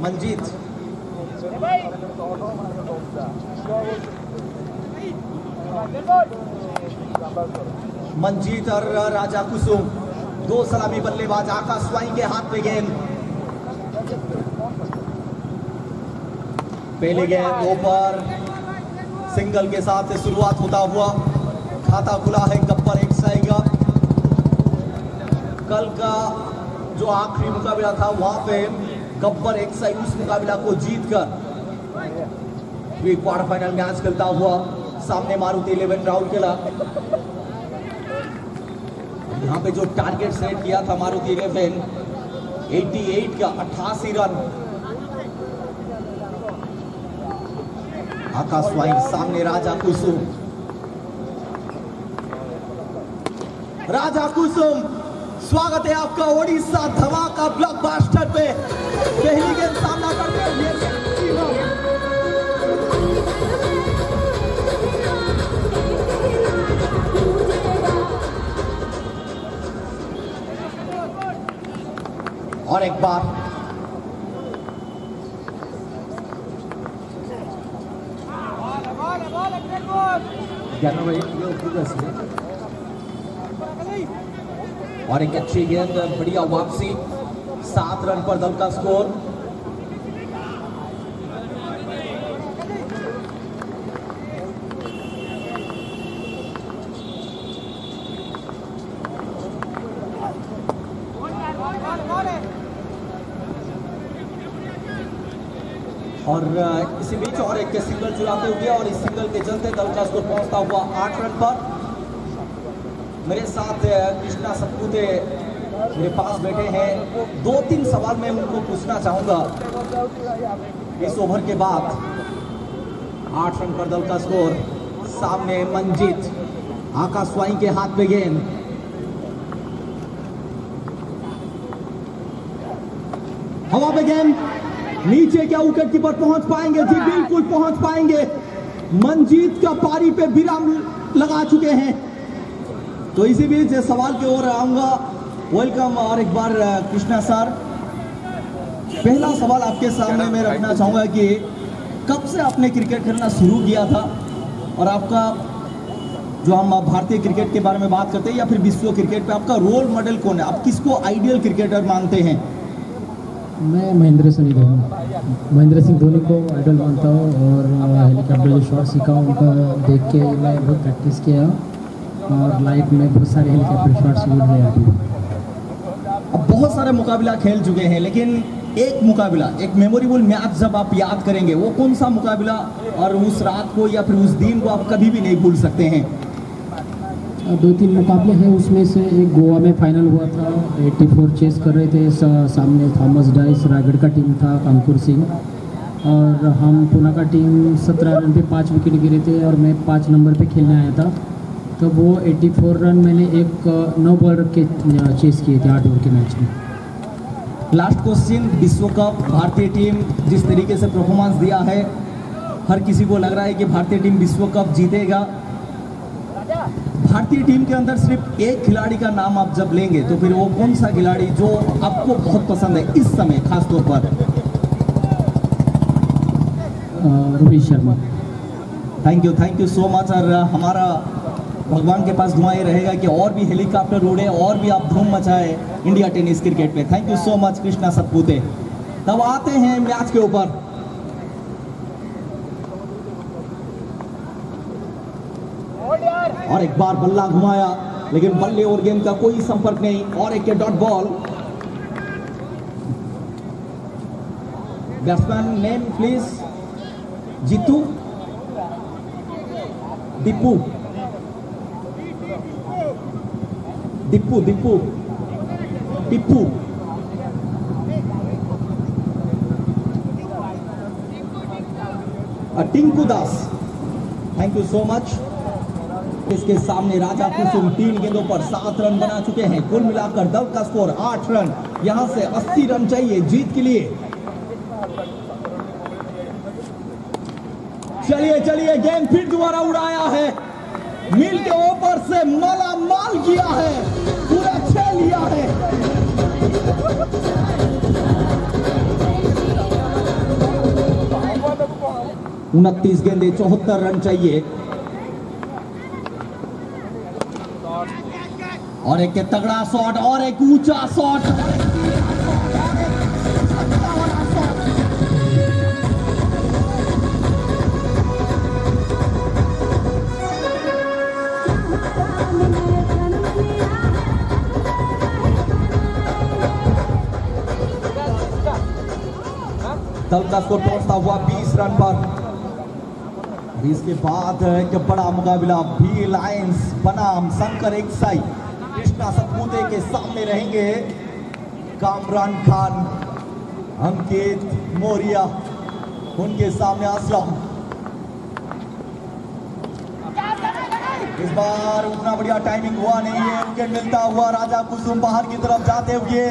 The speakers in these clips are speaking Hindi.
मंजीत। मंजीत और राजा कुसुम, दो सलामी बल्लेबाज आकाश के हाथ में गेंद। पहले गेंद ऊपर सिंगल के साथ से शुरुआत होता हुआ, खाता खुला है, गब्बर एक साइगा कल का जो आखिरी मुकाबला था, वहाँ पे गब्बर एक साइड उस मुकाबला को जीत कर क्वार्टर फाइनल मैच खेलता हुआ सामने मारुति इलेवन राहुल खेला। यहाँ पे जो टारगेट सेट किया था मारुति इलेवन 88 का 88 रन। आकाश वाइन सामने राजा कुसुम। राजा कुसुम! स्वागत है आपका ओडिशा धमाका ब्लॉकबस्टर पे पहली गेंद सामना करते हुए और एक बार और एक अच्छी गेंद, बढ़िया वापसी, सात रन पर दल का स्कोर। और इसी बीच और एक सिंगल चुराते हुए और इस सिंगल के चलते दल का स्कोर पहुँचता हुआ आठ रन पर। मेरे साथ कृष्णा सपूते मेरे पास बैठे हैं। दो तीन सवाल मैं उनको पूछना चाहूँगा। इस ओवर के बाद आठ रन पर दल का स्कोर, सामने मंजीत आकाश स्वाई के हाथ में गेंद। हवा में गेंद, नीचे क्या विकेट कीपर पहुँच पाएँगे? जी, बिल्कुल पहुँच पाएँगे। मंजीत का पारी पे विराम लगा चुके हैं। तो इसी बीच सवाल की ओर आऊँगा। वेलकम और एक बार कृष्णा सर। पहला सवाल आपके सामने मैं रखना चाहूँगा कि कब से आपने क्रिकेट खेलना शुरू किया था? और आपका जो हम भारतीय क्रिकेट के बारे में बात करते हैं या फिर विश्व क्रिकेट पे आपका रोल मॉडल कौन है? आप किसको आइडियल क्रिकेटर मानते हैं? मैं महेंद्र सिंह धोनी। महेंद्र सिंह धोनी को आइडल मानता हूँ और हेलीकॉप्टर जो शॉट सीखा उनका देख के मैं बहुत प्रैक्टिस किया। और लाइफ में बहुत सारे हेलीकॉप्टर शॉट्स हुए अब बहुत सारे मुकाबला खेल चुके हैं लेकिन एक मुकाबला एक मेमोरेबल मैच जब आप याद करेंगे वो कौन सा मुकाबला और उस रात को या फिर उस दिन को आप कभी भी नहीं भूल सकते हैं? दो तीन मुकाबले हैं उसमें से एक गोवा में फाइनल हुआ था 84 चेस कर रहे थे सामने थॉमस डाइस रायगढ़ का टीम था अंकुर सिंह। और हम पुणे का टीम 17 रन पे पाँच विकेट गिरे थे और मैं पाँच नंबर पे खेलने आया था। तो वो 84 रन मैंने एक नौ बॉल रख के चेस किए थे आठ ओवर के मैच में। लास्ट क्वेश्चन विश्व कप भारतीय टीम जिस तरीके से परफॉर्मेंस दिया है हर किसी को लग रहा है कि भारतीय टीम विश्व कप जीतेगा। भारतीय टीम के अंदर सिर्फ़ एक खिलाड़ी का नाम आप जब लेंगे तो फिर वो कौन सा खिलाड़ी जो आपको बहुत पसंद है इस समय खास तौर पर Rohit Sharma. Thank you thank you so much और हमारा भगवान के पास दुआ ये रहेगा कि और भी हेलीकॉप्टर उड़े, और भी आप धूम मचाए इंडिया टेनिस क्रिकेट पे। Thank you so much Krishna Satpute तब आते हैं मैच के ऊपर। और एक बार बल्ला घुमाया, लेकिन बल्ले और गेंद का कोई संपर्क नहीं। और एक dot ball batsman name please Jitu Dipu Dipu Dipu Tippu Tinku Das thank you so much इसके सामने राजा कुसुम तीन गेंदों पर सात रन बना चुके हैं। कुल मिलाकर दल का स्कोर आठ रन। यहाँ से अस्सी रन चाहिए जीत के लिए। चलिए चलिए, गेंद फिर दोबारा उड़ाया है। मिल के ऊपर से माला माल किया है, पूरा छे लिया है। उनतीस गेंदे, चौहत्तर रन चाहिए। और एक तगड़ा शॉट, और एक ऊँचा शॉट। दल का स्कोर पहुँचता हुआ 20 रन पर। इसके बाद एक बड़ा मुकाबला भी लायंस, बनाम, शंकर एक्साई कृष्णा सतपुते के सामने रहेंगे कामरान खान, अंकित मौर्य, उनके सामने असलम। इस बार उतना बढ़िया टाइमिंग हुआ नहीं है विकेट मिलता हुआ राजा कुसुम बाहर की तरफ़ जाते हुए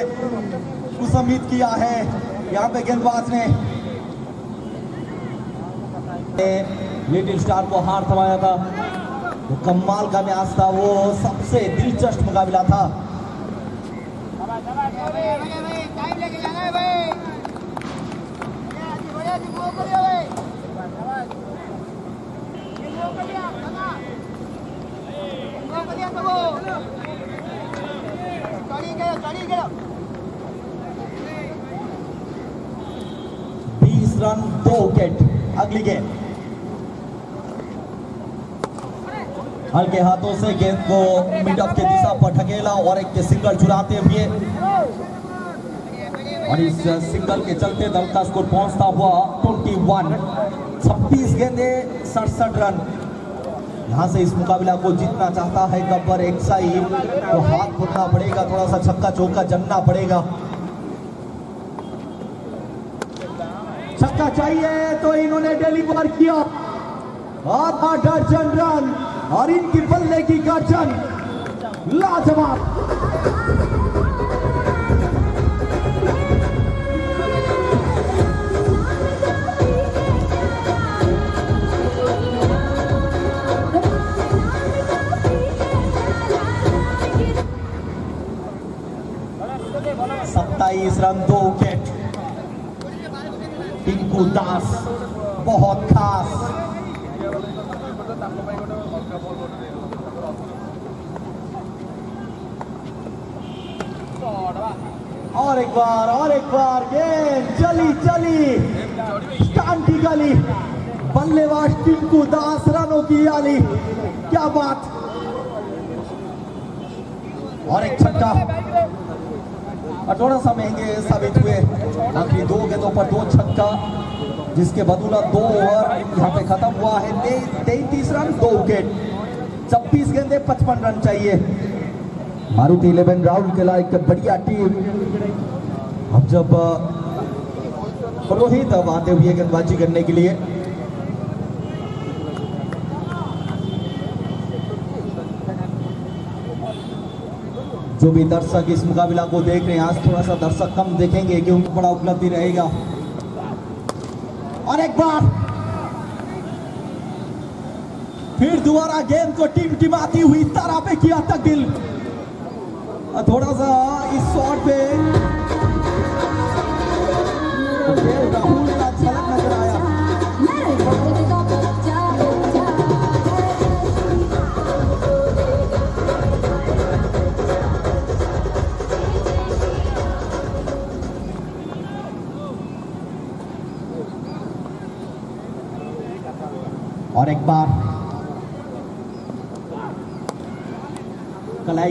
उम्मीद किया है। यहाँ पे गेंदबाज ने लिटिल स्टार को हार थमाया था। वो कमाल का मैच था। वो सबसे दिलचस्प मुकाबला था। टाइम लेके जाना है भाई बढ़िया जी वो करिए भाई वो करिए खाना वो करिए तो वो चढ़ी गया चढ़ी गया 20 रन दो विकेट अगली गेंद हल्के हाथों से गेंद को मिड ऑफ़ के दिशा पर ढकेला और एक सिंगल चुराते हुए. और इस सिंगल के चलते दल का स्कोर पहुँचता हुआ 21 छब्बीस गेंदे, सड़सठ रन. यहाँ से इस मुकाबला को जीतना चाहता है गब्बर एक्साई तो हाथ फुटना पड़ेगा, थोड़ा सा छक्का चौका जमना पड़ेगा. छक्का चाहिए तो इन्होंने डिलीवर किया। आधा दर्जन रन और इनकी बल्ले की गर्जन, लाजवाब। सत्ताईस रन दो विकेट टिंकू दास बहुत खास। और एक बार, और एक बार, गेंद चली चली स्टान की गली। बल्लेबाज टिंकू दास रनों की आली क्या बात। और एक छक्का। और थोड़ा सा महँगे साबित हुए। आखिरी दो गेंदों पर दो छक्का। जिसके बदौलत दो ओवर यहाँ पे खत्म हुआ है। तैतीस रन दो विकेट। छब्बीस गेंदे पचपन रन चाहिए। मारुति इलेवन राहुल के एक बढ़िया टीम। अब जब अ, रोहित अब आते हुए गेंदबाजी करने के लिए। जो भी दर्शक इस मुकाबला को देख रहे हैं आज थोड़ा सा दर्शक कम देखेंगे क्योंकि बड़ा उपलब्धि रहेगा। और एक बार फिर दोबारा गेंद को टीम टिमाती हुई तारा पे किया तक दिल थोड़ा सा इस शॉट पे। राहुल का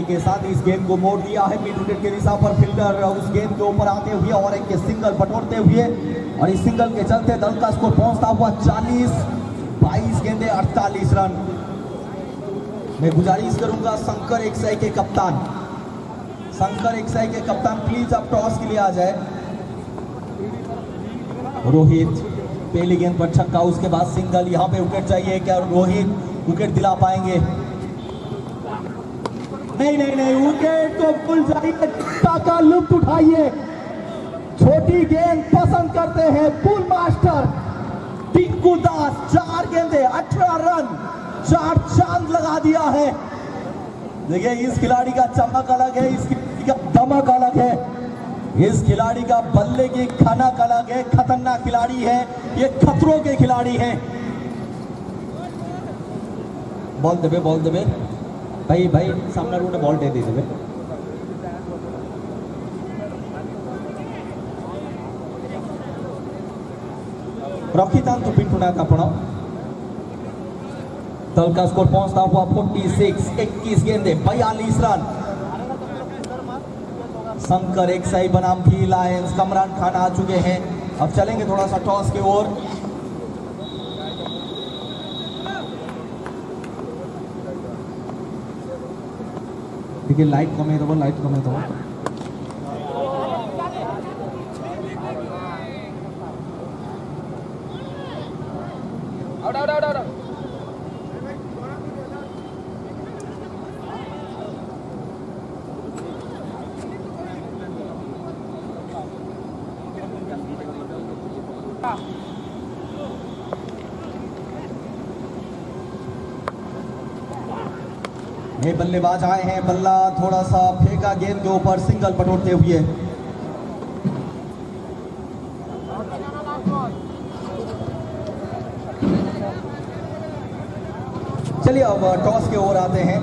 के साथ इस गेंद को मोड़ दिया है। मिड विकेट के दिशा पर फील्डर उस गेंद के ऊपर आते हुए और एक सिंगल बटोरते हुए और इस सिंगल के चलते दल का स्कोर पहुँचता हुआ 40 22 गेंदे 48 रन। मैं गुजारिश करूँगा, शंकर एकसाई के कप्तान। शंकर एकसाई के कप्तान प्लीज़ आप टॉस के लिए आ जाए। रोहित, पहली गेंद पर छक्का, उसके बाद सिंगल यहाँ पे विकेट चाहिए क्या? रोहित विकेट दिला पाएँगे। नहीं नहीं नहीं विकेट को तो बुल जाइए का लुप्त उठाइए। छोटी गेंद पसंद करते हैं पुल मास्टर। टिंकू दास चार गेंदे, अठारह रन, चार चाँद लगा दिया है। देखिए, इस खिलाड़ी का चमक अलग है, इस खिलाड़ी का दमक अलग है। इस खिलाड़ी का बल्ले की खनक अलग है, खतरनाक खिलाड़ी है, ये खतरों के खिलाड़ी है। बॉल देवे बॉल देवे भाई भाई, सामने रोड बॉल दे दीजिए। भाई रखिथातु तो पिंटुनाथ आपण दल का स्कोर पहुँचता हुआ 46 21 गेंदे बयालीस रन। शंकर, एक सही बनाम भी लायंस कमरान खान आ चुके हैं। अब चलेंगे थोड़ा सा टॉस की ओर। देखिए लाइट कमे दबो लाइट कमे आउट बल्लेबाज आए हैं बल्ला थोड़ा सा फेंका गेंद के ऊपर सिंगल पटोरते हुए। चलिए अब टॉस के ओर आते हैं।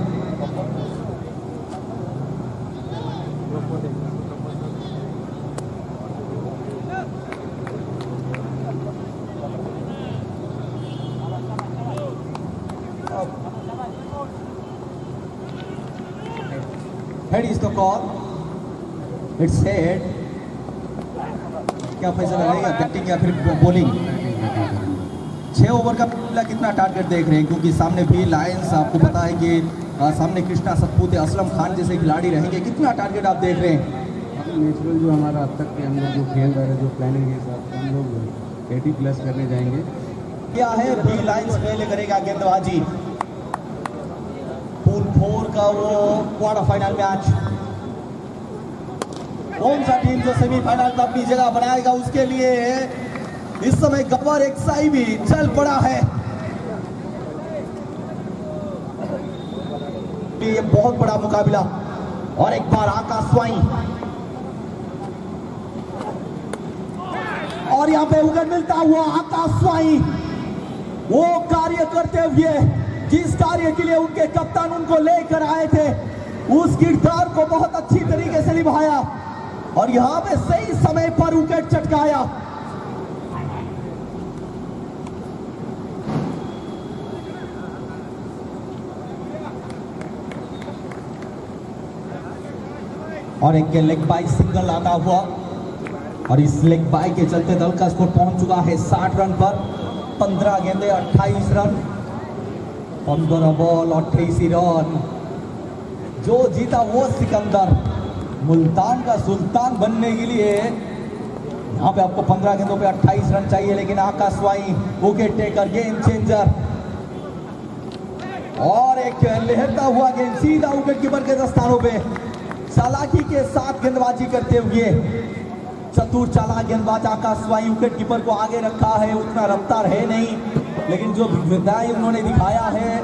कॉल इट्स हेड क्या फैसला रहेगा बैटिंग या फिर बॉलिंग छह ओवर का पहला कितना टारगेट देख रहे हैं? क्योंकि सामने भी लायंस आपको पता है कि आ, सामने कृष्णा सतपुते असलम खान जैसे खिलाड़ी रहेंगे। कितना टारगेट आप देख रहे हैं? नेचुरल जो हमारा अब तक के हम लोग जो खेल रहे हैं जो प्लानिंग के हिसाब से हम लोग एटी प्लस करने जाएँगे। क्या है? बी लाइंस पहले करेगा गेंदबाजी। पूल फोर का वो क्वार्टर फाइनल मैच कौन सा टीम जो सेमीफाइनल में अपनी जगह बनाएगा उसके लिए इस समय गब्बर एक साई भी चल पड़ा है। ये बहुत बड़ा मुकाबला। और एक बार आकाश स्वाई और यहाँ पे उगन मिलता हुआ आकाश स्वाई वो कार्य करते हुए, जिस कार्य के लिए उनके कप्तान उनको लेकर आए थे, उस किरदार को बहुत अच्छी तरीके से निभाया। और यहाँ पे सही समय पर विकेट चटकाया। और एक लेग बाई सिंगल आता हुआ। और इस लेग बाई के चलते दल का स्कोर पहुँच चुका है 60 रन पर 15 गेंदे 28 रन। 15 ball 28 run. जो जीता वो सिकंदर। मुल्तान का सुल्तान बनने के लिए यहाँ पे आपको 15 गेंदों पे 28 रन चाहिए, लेकिन आकाश वाई विकेट टेकर गेम चेंजर और एक लहरता हुआ गेंद, सीधा विकेट कीपर के दस्तानों पे। चालाकी के साथ गेंदबाजी करते हुए चतुर चालाक गेंदबाज आकाश वाई विकेट कीपर को आगे रखा है, उतना रफ्तार है नहीं, लेकिन जो विदाई उन्होंने दिखाया है,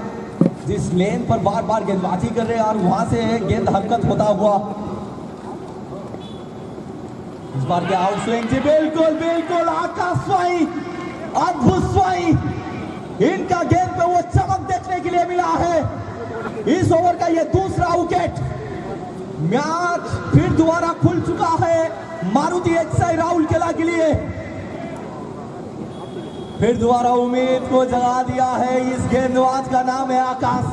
जिस लेन पर बार बार गेंदबाजी कर रहे हैं, और वहाँ से गेंद हरकत होता हुआ इस बार क्या आउट स्विंग जी बिल्कुल बिल्कुल आकाश स्वाई, अद्भुत स्वाई। इनका गेंद पे वो चमक देखने के लिए मिला है। इस ओवर का ये दूसरा विकेट। मैच फिर दोबारा खुल चुका है मारुति एक्साई राहुल केला के लिए। फिर दोबारा उम्मीद को जगा दिया है इस गेंदबाज का नाम है आकाश।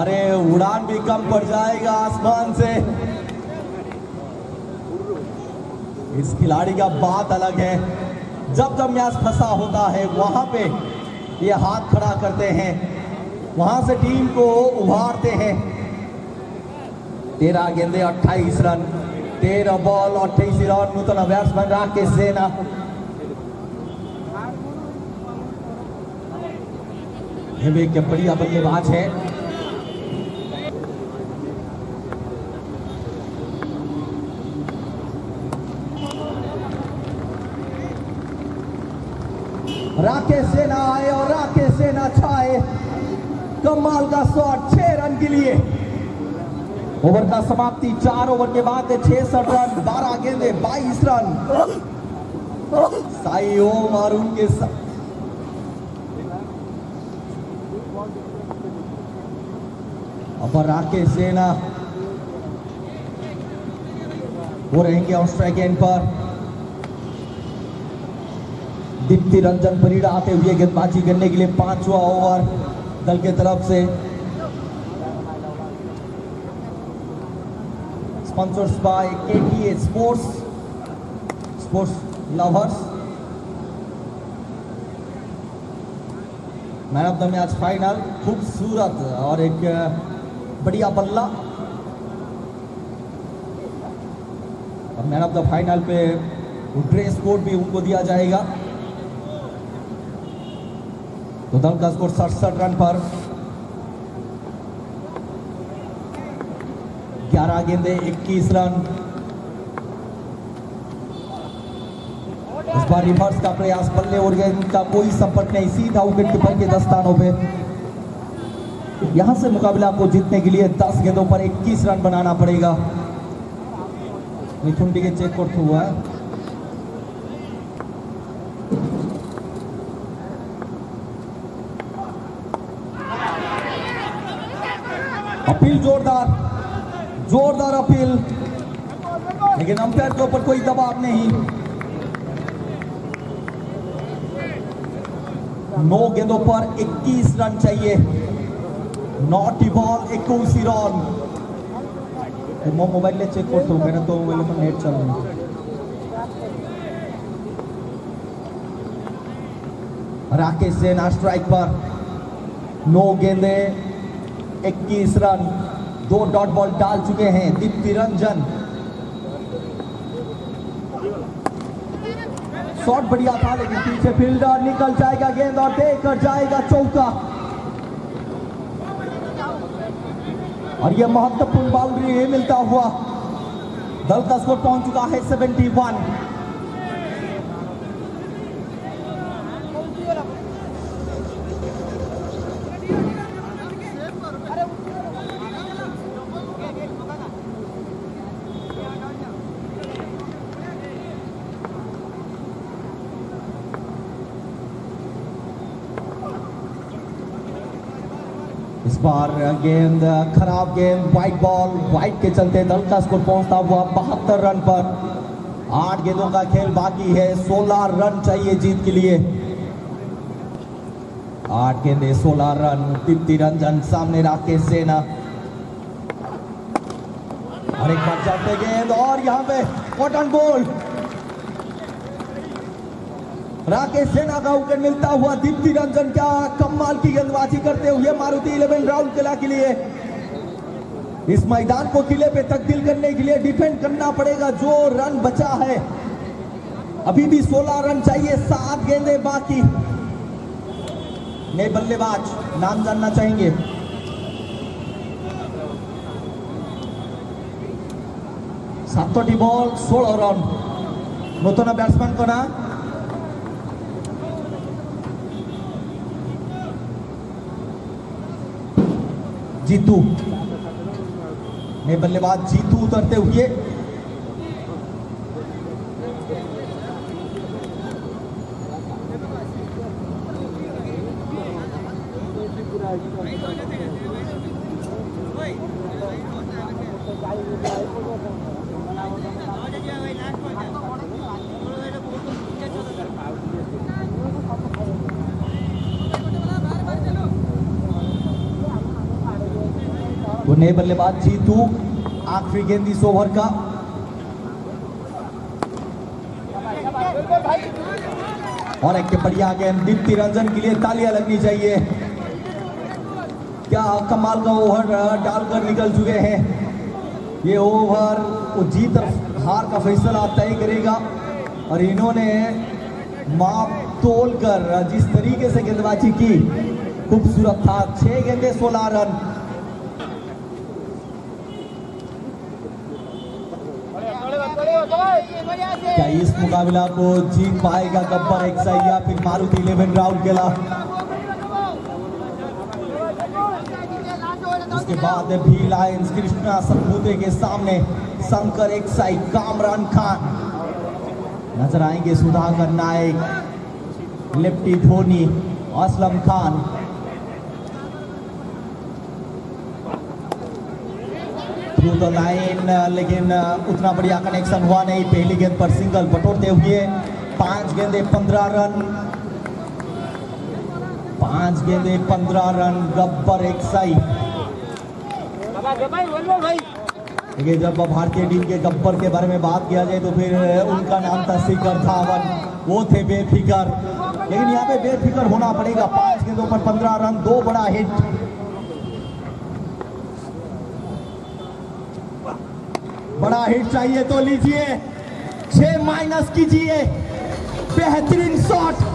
अरे उड़ान भी कम पड़ जाएगा आसमान से। इस खिलाड़ी का बात अलग है। जब जब मैच फंसा होता है, वहाँ पे ये हाथ खड़ा करते हैं। वहाँ से टीम को उभारते हैं। तेरह गेंदे, अट्ठाईस रन। तेरह बॉल अट्ठाईस रन। नूतन बैट्समैन राकेश सेना। एक बढ़िया बल्लेबाज है। राकेश सेना आए और राकेश सेना छाए। कमाल का शॉट छह रन के लिए। ओवर का समाप्ति, चार ओवर के बाद छसठ रन, बारह गेंदे, बाईस रन। साई ओम और उनके और राकेश सेना। वो रहेंगे ऑस्ट्रेलिया पर। दीप्ति रंजन परिड़ा आते हुए गेंदबाजी करने के लिए पांचवा ओवर दल के तरफ़ से। Sponsors by KTA sports sports lovers man of the match final खूबसूरत और एक बढ़िया बल्ला मैन ऑफ़ द फाइनल पे ड्रेस कोड भी उनको दिया जाएगा। कुदम का स्कोर सड़सठ रन पर ग्यारह गेंदे 21 रन। इस बार रिवर्स का प्रयास बल्ले और गेंद का कोई संपर्क नहीं, सीधा विकेट कीपर के दस्तानों पे। यहाँ से मुकाबला आपको जीतने के लिए 10 गेंदों पर 21 रन बनाना पड़ेगा। मिथुन के चेक कोर्ट हुआ है अपील जोरदार जोरदार अपील। लेकिन अंपायर के ऊपर कोई दबाव नहीं। नौ गेंदों पर 21 रन चाहिए। नॉटी बॉल इक्कीस रन। तो मैं मोबाइल चेक करता मेरा तो मोबाइल नेट चल रहा है। राकेश सेना स्ट्राइक पर। नौ गेंदे 21 रन, दो डॉट बॉल डाल चुके हैं, दीप्ति रंजन। शॉट बढ़िया था, लेकिन पीछे फील्डर निकल जाएगा गेंद और देकर जाएगा चौका। और यह महत्वपूर्ण बाउंड्री मिलता हुआ। दल का स्कोर पहुँच चुका है 71 इस बार गेंद, खराब गेंद वाइट बॉल वाइट के चलते दल का स्कोर पहुँचता हुआ बहत्तर रन पर। आठ गेंदों का खेल बाकी है, सोलह रन चाहिए जीत के लिए। आठ गेंदे, सोलह रन दीप्ति रंजन सामने राकेश सेना। और एक बार चलते गेंद, और यहाँ पे कॉटन बॉल राकेश सेना का विकेट मिलता हुआ दीप्ति रंजन क्या कमाल की गेंदबाजी करते हुए मारुति इलेवन राउंड किला के लिए। इस मैदान को किले पे तब्दील करने के लिए डिफेंड करना पड़ेगा, जो रन बचा है। अभी भी 16 रन चाहिए, सात गेंदे बाकी। नए बल्लेबाज नाम जानना चाहेंगे। सातोटी बॉल सोलह रन। नूतन बैट्समैन को ना जीतू। ने बल्लेबाज जीतू उतरते हुए नए बल्लेबाज जीतू आखिरी गेंद इस ओवर का। और एक बढ़िया गेंद दीप्ति रंजन के लिए तालियाँ लगनी चाहिए। क्या कमाल का ओवर डालकर निकल चुके हैं। ये ओवर वो जीत हार का फैसला तय करेगा। और इन्होंने माप तोल कर जिस तरीके से गेंदबाजी की, खूबसूरत था। छह गेंदे, सोलह रन। क्या इस मुकाबला को जीत पाएगा गब्बर एक्साई या फिर मारुति इलेवन राउंड केला उसके बाद भी लायंस कृष्णा सतबूते के सामने, शंकर एक एक्साई कामरान खान। नज़र आएँगे Sudhakar Nayak, लिप्टी Dhoni, Aslam Khan. Through the line लेकिन, उतना बढ़िया कनेक्शन हुआ नहीं। पहली गेंद पर सिंगल बटोरते हुए पाँच गेंदे पंद्रह रन। पाँच गेंदे पंद्रह रन गब्बर एक सही। देखिए, जब भारतीय टीम के गब्बर के बारे में बात किया जाए तो फिर, उनका नाम था शिखर धावन। वो थे बेफिकर। लेकिन यहाँ पे बेफिकर होना पड़ेगा। पाँच गेंदों पर पंद्रह रन, दो बड़ा हिट बड़ा हिट चाहिए तो लीजिए। छह माइनस कीजिए। बेहतरीन शॉट।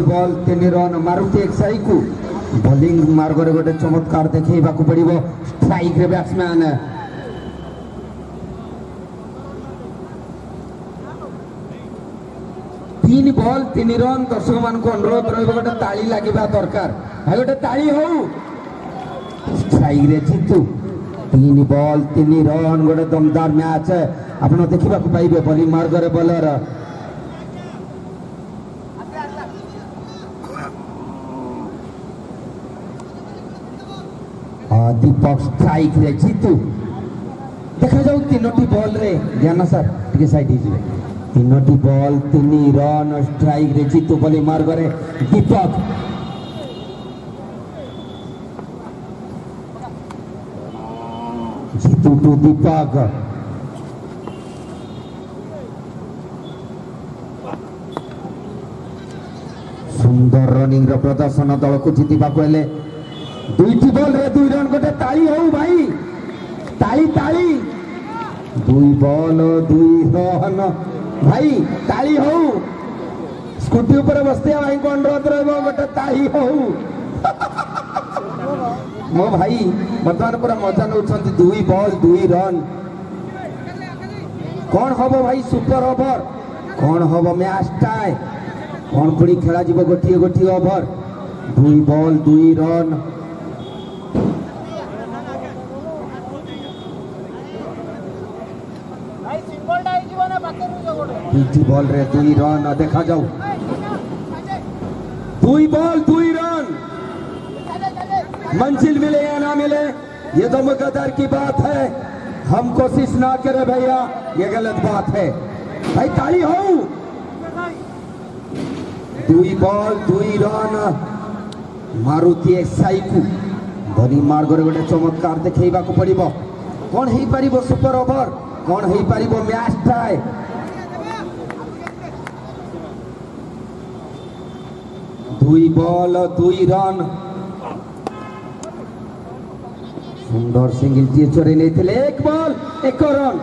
ତିନୋଟି ବଲ୍ ତିନି ରନ୍ ମାରୁତି ଏକ୍ସାଇକୁ ବୋଲିଂ ମାର୍ଗରେ ଗୋଟେ ଚମତ୍କାର ଦେଖେଇବାକୁ ପଡ଼ିବ ଷ୍ଟ୍ରାଇକ୍ରେ ବ୍ୟାଟ୍ସମ୍ୟାନ୍ ତିନି ବଲ୍ ତିନି ରନ୍ ଦର୍ଶକମାନଙ୍କୁ ଅନୁରୋଧ ରହିବ ଗୋଟେ ତାଳି ଲାଗିବା ଦରକାର ଭାଇ ଗୋଟେ ତାଳି ହଉ ଷ୍ଟ୍ରାଇକ୍ରେ ଜିତୁ ତିନି ବଲ୍ ତିନି ରନ୍ ଗୋଟେ ଦମଦାର ମ୍ୟାଚ୍ ଆପଣ ଦେଖିବାକୁ ପାଇବେ ବୋଲିଂ ମାର୍ଗରେ ବୋଲର ଦୀପକ ଷ୍ଟ୍ରାଇକ୍ରେ ଜିତୁ ଦେଖାଯାଉ ତିନୋଟି ବଲ୍ରେ ଜ୍ଞାନ ସାର୍ ଟିକେ ସାଇଡ୍ ହେଇଯିବେ ତିନୋଟି ବଲ୍ ତିନି ରନ୍ ଷ୍ଟ୍ରାଇକ୍ରେ ଜିତୁ ବୋଲି ମାର୍ଗରେ ଦୀପକ ଜିତୁ ଟୁ ଦୀପକ ସୁନ୍ଦର ରନିଂର ପ୍ରଦର୍ଶନ ଦଳକୁ ଜିତିବାକୁ ହେଲେ ଦୁଇଟି ବଲ୍ରେ ଦୁଇ ରନ୍ ଗୋଟେ ତାଳି ହଉ ଭାଇ ତାଳି ତାଳି ଦୁଇ ବଲ୍ ଦୁଇ ରନ୍ ଭାଇ ତାଳି ହଉ ସ୍କୁଟି ଉପରେ ବସିଥିବା ଭାଇଙ୍କୁ ଅନୁରୋଧ ରହିବ ଗୋଟେ ତାଳି ହଉ ମୋ ଭାଇ ବର୍ତ୍ତମାନ ପୁରା ମଜା ନେଉଛନ୍ତି ଦୁଇ ବଲ୍ ଦୁଇ ରନ୍ କ'ଣ ହବ ଭାଇ ସୁପର ଓଭର କ'ଣ ହବ ମ୍ୟାଚ୍ ଟାଏ କ'ଣ ପୁଣି ଖେଳାଯିବ ଗୋଟିଏ ଗୋଟିଏ ଓଭର ଦୁଇ ବଲ୍ তিনটি বল রে দুই রান দেখা যাও দুই বল দুই रन। मंजिल मिले या ना मिले, ये तो मुकदर की बात है। हम कोशिश ना करें भैया, ये गलत बात है। भाई, ताली हो। दुई बॉल दुई रन। मारुति साइकु। धोनी मार्गर गोटे चमत्कार देखा पड़ कौन हो पार सुपर ओवर? कौन हो पार मैच टाए দুই বল দুই রান সুন্দর সিঙ্গল দিয়ে চড়ে নেইলে এক বল এক রন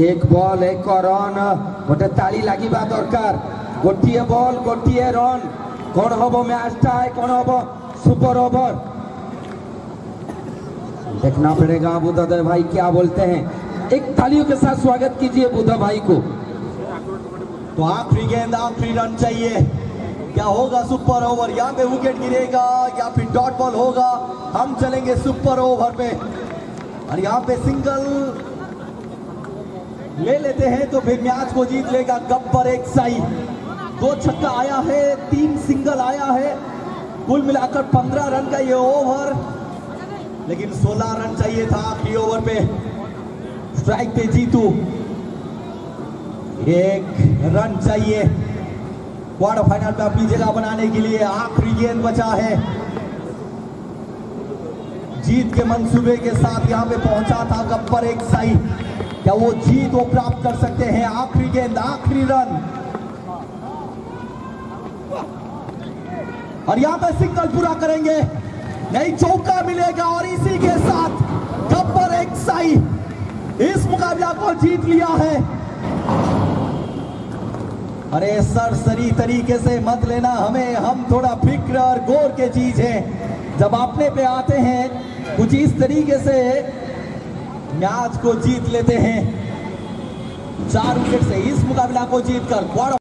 এক বল এক ରନ୍ ଗୋଟେ ତାଳି ଲାଗିବା ଦରକାର ଗୋଟିଏ ବଲ୍ ଗୋଟିଏ ରନ୍ କ'ଣ ହବ ମ୍ୟାଚ୍ଟା କ'ଣ ହବ ସୁପର ଓଭର देखना पड़ेगा बुद्धदेव भाई, क्या बोलते हैं? एक तालियों के साथ स्वागत कीजिए बुद्धा भाई को। तो आखिरी गेंद आखिरी रन चाहिए। क्या होगा सुपर ओवर यहाँ पे विकेट गिरेगा या फिर डॉट बॉल होगा? हम चलेंगे सुपर ओवर पे। और यहाँ पे सिंगल ले लेते हैं तो फिर मैच को जीत लेगा गब्बर एक साई दो छक्का आया है, तीन सिंगल आया है। कुल मिलाकर पंद्रह रन का ये ओवर लेकिन सोलह रन चाहिए था आखिरी ओवर पे। स्ट्राइक पे जीतू। एक रन चाहिए। क्वार्टर फाइनल में अपनी जगह बनाने के लिए आखिरी गेंद बचा है। जीत के मंसूबे के साथ यहाँ पे पहुँचा था गब्बर एक साई। क्या वो जीत वो प्राप्त कर सकते हैं? आखिरी गेंद, आखिरी रन। और यहाँ पे सिंगल पूरा करेंगे। नहीं, चौका मिलेगा और इसी के साथ गब्बर एक साई इस मुकाबला को जीत लिया है। अरे सर सरसरी तरीके से मत लेना, हमें, हम थोड़ा फ़िक्र और गौर के चीज़ है। जब अपने पे आते हैं, कुछ इस तरीके से मैच को जीत लेते हैं। चार विकेट से इस मुकाबला को जीतकर